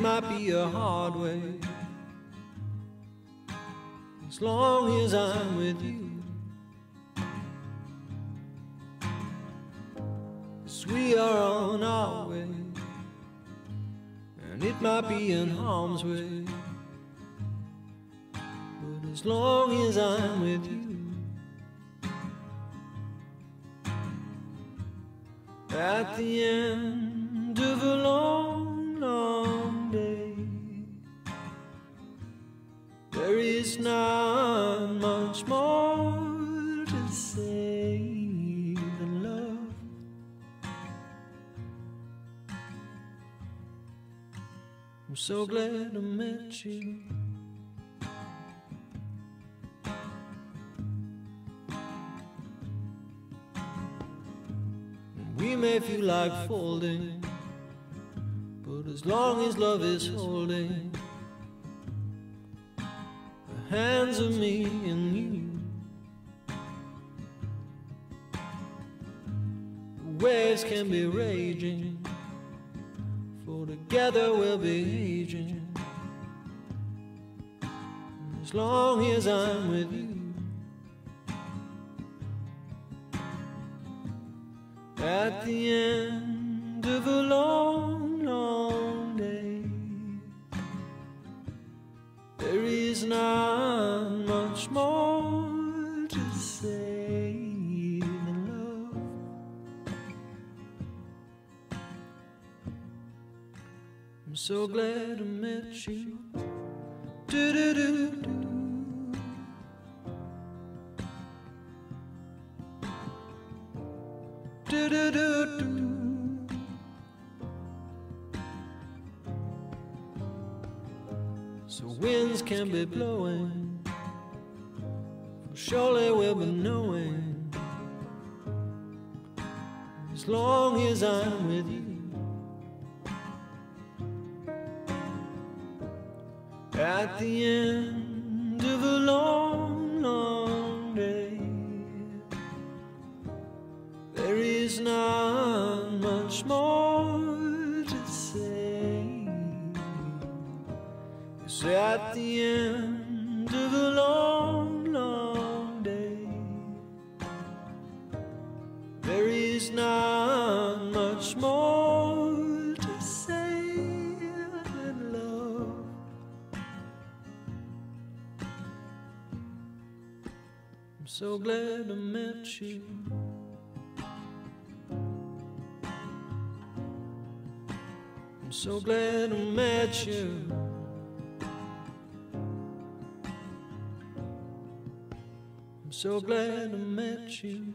might be a hard way. As long as I'm with you. As we are on our way. And it might be in harm's way. But as long as I'm with you. At the end of a long, is not much more to say than love. I'm so glad I met you. We may feel like folding, but as long as love is holding hands of me and you, waves can be raging, for together we'll be aging. As long as I'm with you. At the end of a long, I'm so glad I met you. Do do do do. do do do do. So winds can be blowing, surely we'll be knowing. As long as I'm with you. At the end of a long, long day. There is not much more to say. It's at the end of a long, long day. There is not much more so glad I met you. I'm so glad I met you. I'm so glad I met you.